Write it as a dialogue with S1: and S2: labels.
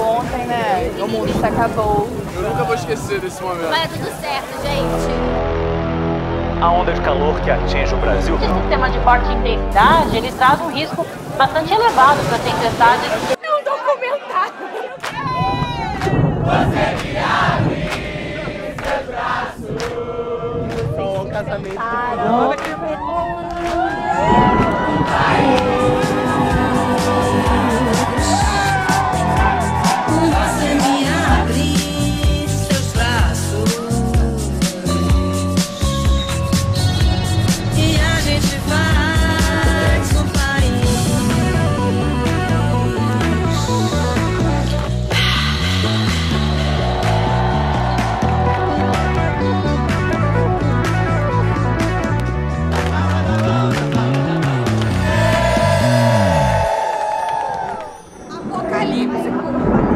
S1: ontem, né? O mundo se acabou.
S2: Eu nunca vou esquecer desse momento.
S3: Vai dar tudo certo, gente.
S4: A onda de calor que atinge o Brasil.
S5: O sistema de forte intensidade, ele traz um risco bastante elevado para tempestades.
S3: É um documentário.
S6: Você me abre seus braços.
S1: Só o casamento.
S6: Olha que
S3: Apocalipse.